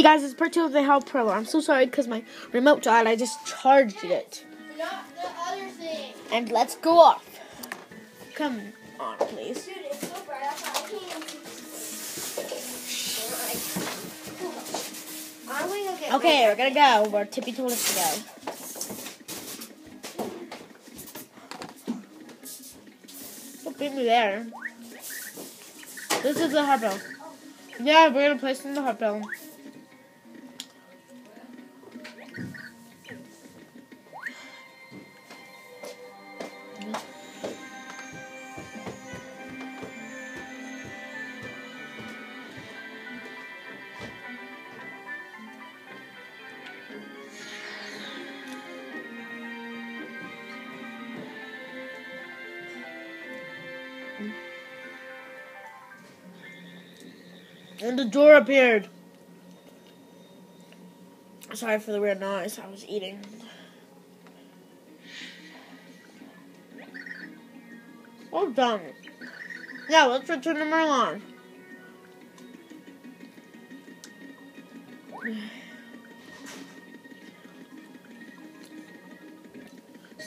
Hey guys, it's part two of the Help Pro. I'm so sorry because my remote died. I just charged it. Not the other thing. And let's go off. Come on, please. Dude, it's so bright outside. I can't even see. I'm going to get Okay, we're gonna go where Tippi told us to go. Don't beat me there. This is the heart pillar. Yeah, we're gonna place it in the heart pillar. And the door appeared. Sorry for the weird noise. I was eating. Well done. Yeah, let's return to Merlon.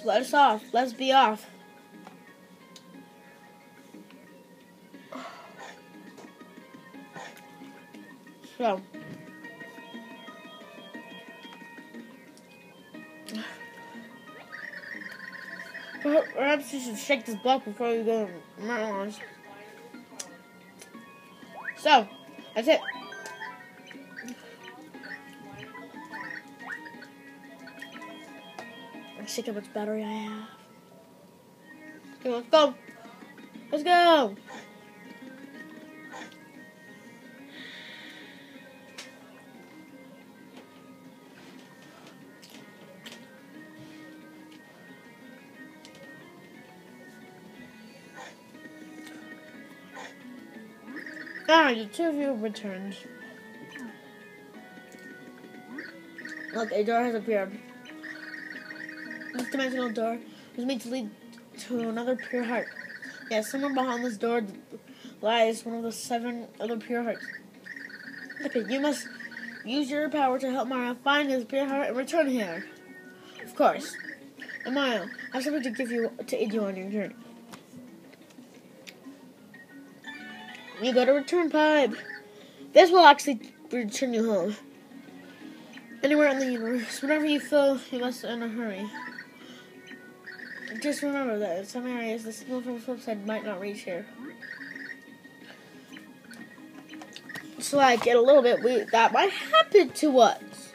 Let us off. Let's be off. So. Perhaps you should shake this block before you go to Merlon's. So, that's it. Let's see how much battery I have. Okay, let's go. Let's go. Ah, the two of you returned. Look, a door has appeared. This dimensional door was made to lead to another pure heart. Yes, somewhere behind this door lies one of the seven other pure hearts. Okay, you must use your power to help Mario find his pure heart and return here. Of course. And Mario, I have something to give you to aid you on your journey. You got a return pipe. This will actually return you home. Anywhere in the universe. Whenever you feel you must in a hurry. Just remember that in some areas the signal from the flip side might not reach here. So like in a little bit we that might happen to us.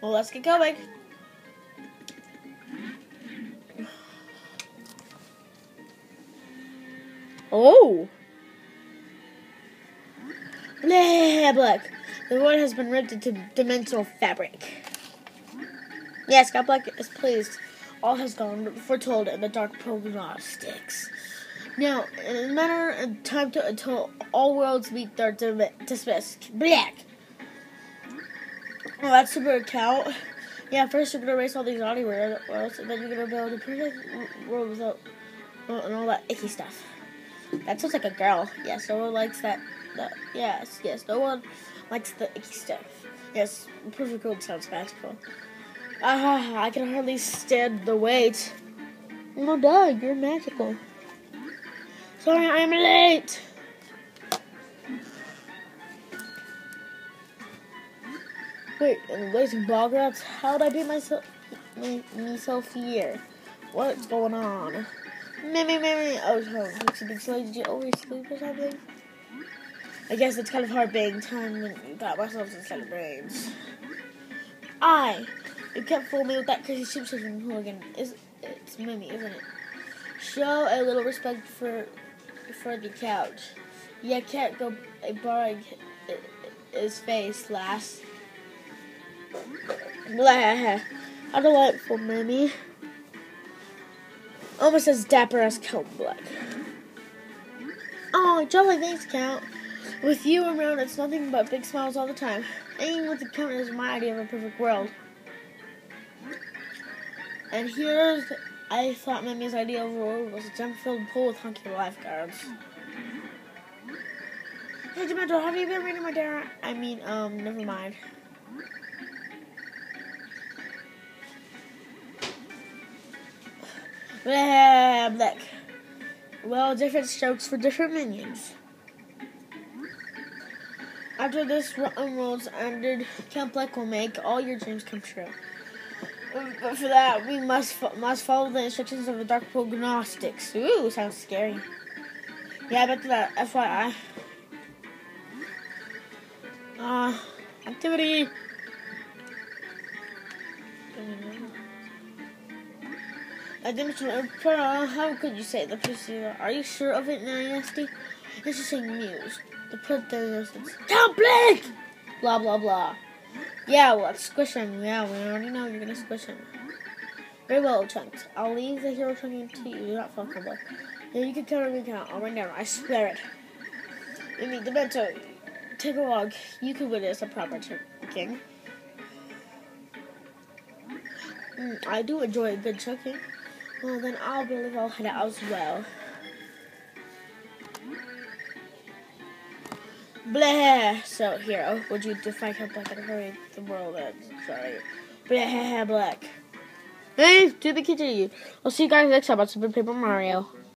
Well let's get going. Oh. Blah, Black. The void has been ripped into dimensional fabric. Yes, God Bleck is pleased. All has gone foretold in the dark Prognosticus. Now, in a matter of time to, until all worlds meet their dismissed. Black. Oh, that's super count. Yeah, first you're gonna erase all these naughty worlds, and then you're gonna build a perfect world without and all that icky stuff. That sounds like a girl. Yes, no one likes that. that yes, yes, no one likes the icky stuff. Yes, perfect gold sounds magical. Ah, I can hardly stand the wait. No, Doug, you're magical. Sorry, I'm late. Wait, and blazing ball grounds? How'd I beat myself, my, myself here? What's going on? Mimi, Mimi. Oh, so it's a big slow. Did you always sleep or something? I guess it's kind of hard being time when you got myself of brains. I, you can't fool me with that crazy system hooligan. Is it's Mimi, isn't it? Show a little respect for for the couch. Yeah, can't go borrowing uh, his face, lass. Blah. like delightful, Mimi. Almost as dapper as Count Bleck. Oh, jolly thanks, Count. With you around, it's nothing but big smiles all the time. Hanging with the Count is my idea of a perfect world. And here's, I thought Mimi's idea of a world was a gem-filled pool with hunky lifeguards. Hey, Dimentio, have you been reading my diary? I mean, um, never mind. Black. Well, different strokes for different minions. After this rules ended, Count Bleck will make all your dreams come true. Um, But for that, we must fo- must follow the instructions of the Dark Prognosticus. Ooh, sounds scary. Yeah, I bet that. FYI. Uh, activity. I didn't uh, How could you say the procedure? Are you sure of it, Nasty? This is a news. The president Count Bleck! Blah blah blah. Yeah, well, squish him. Yeah, we already know you're gonna squish him. Very well, Chunks. I'll leave the hero chunking to you. You're not fuck him. Yeah, you can count or recount. I'll run down. I swear it. I mean, the mentor. Take a walk. You can win witness a proper chunking. Mm, I do enjoy a good chunking. Well, then I'll believe I'll head out as well. Blah. So, hero, oh, would you defy Count Bleck and hurry the world ends? Sorry. Blah, black. Hey, to the continued. I'll see you guys next time on Super Paper Mario.